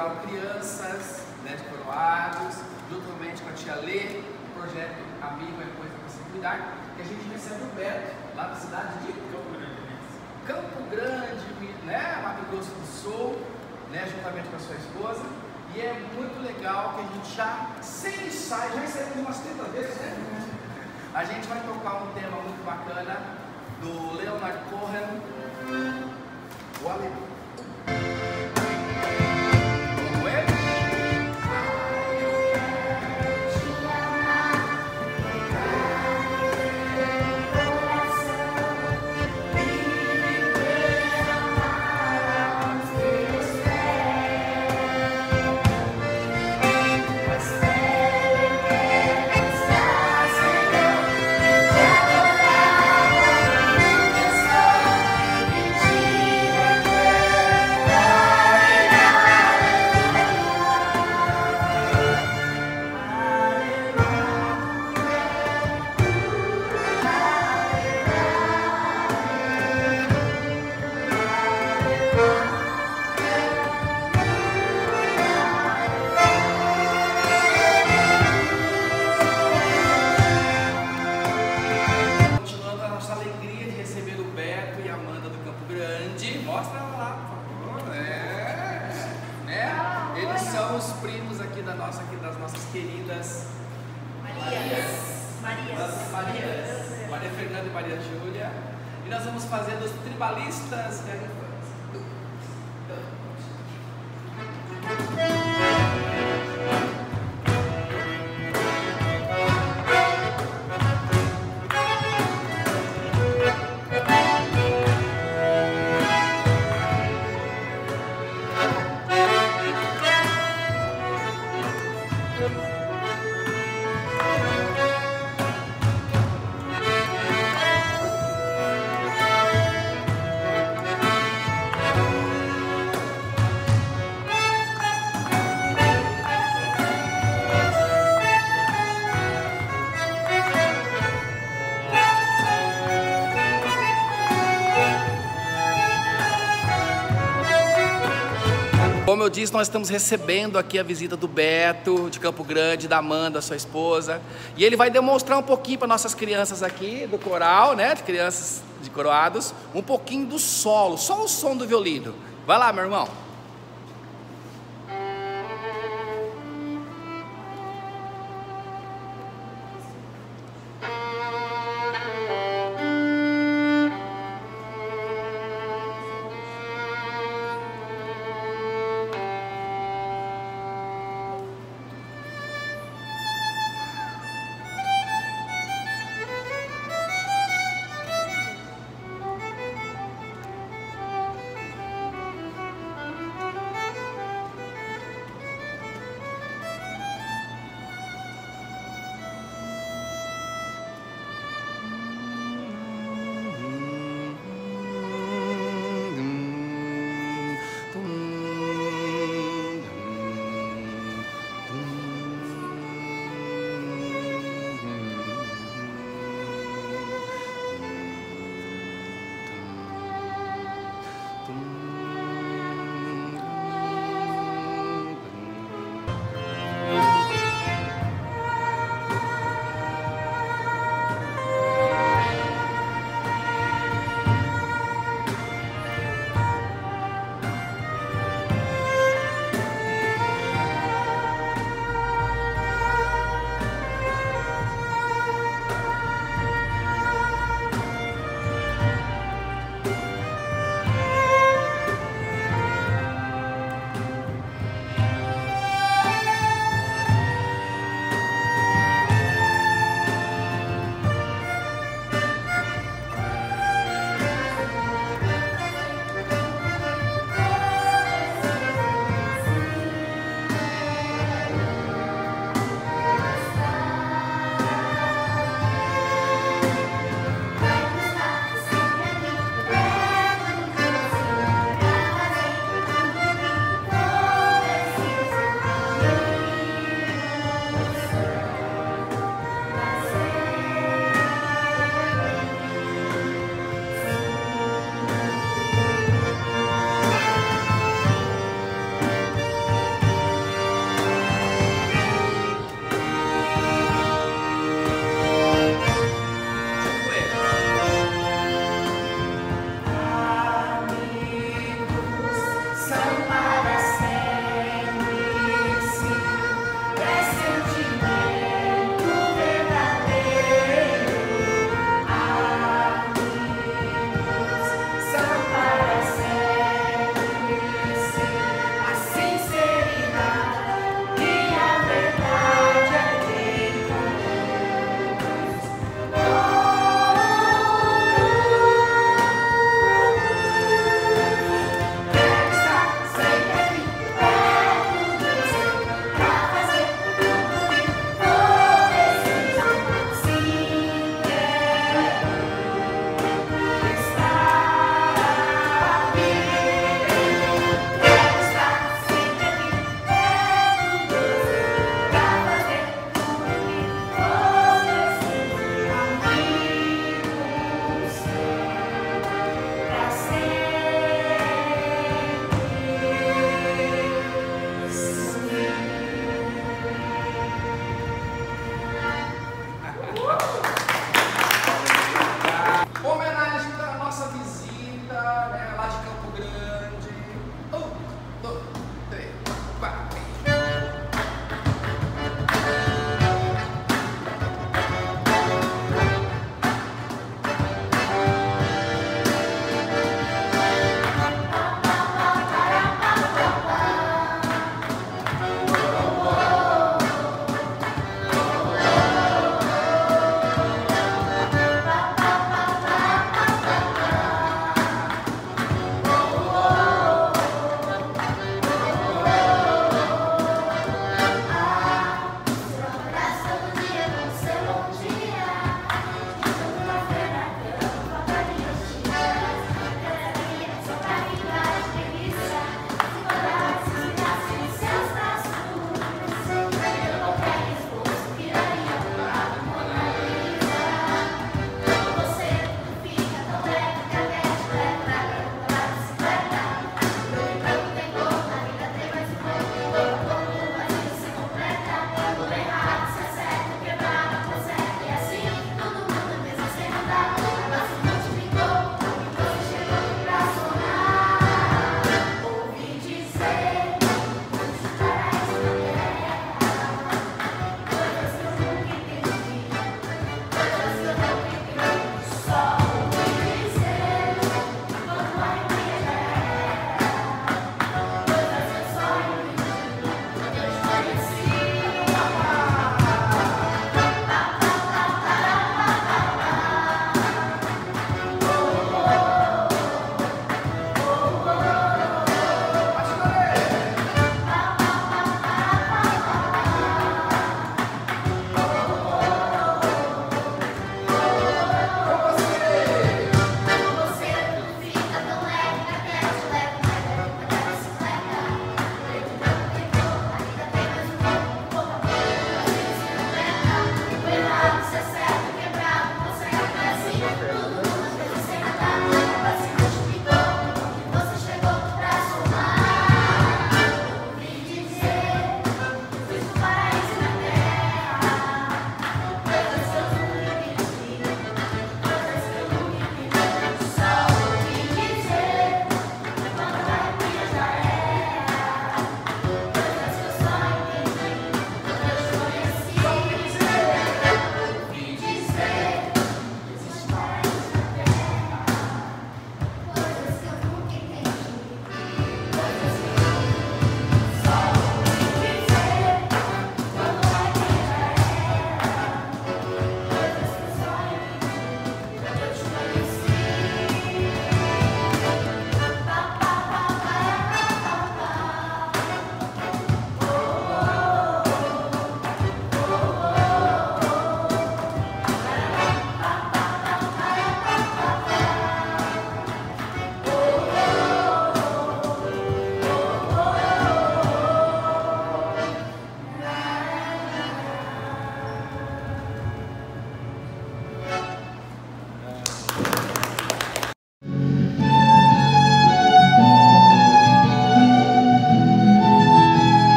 coral Crianças, né, de Coroados, juntamente com a tia Lê, o projeto Amigo é Coisa para Se Cuidar, que a gente recebe o Beto, lá da cidade de Campo Grande, Campo Grande, né, Mato Grosso do Sul, né, juntamente com a sua esposa. E é muito legal que a gente já, sem ensaio, já ensaiamos umas 30 vezes, né? A gente vai tocar um tema muito bacana do Leonard Cohen, o Aleluia. Nossas queridas Marias. Marias. Marias, Maria Fernanda e Maria Júlia. E nós vamos fazer dos tribalistas Como eu disse, nós estamos recebendo aqui a visita do Beto, de Campo Grande, da Amanda, sua esposa. E ele vai demonstrar um pouquinho para nossas crianças aqui do coral, né? De crianças de coroados, um pouquinho do solo, só o som do violino. Vai lá, meu irmão.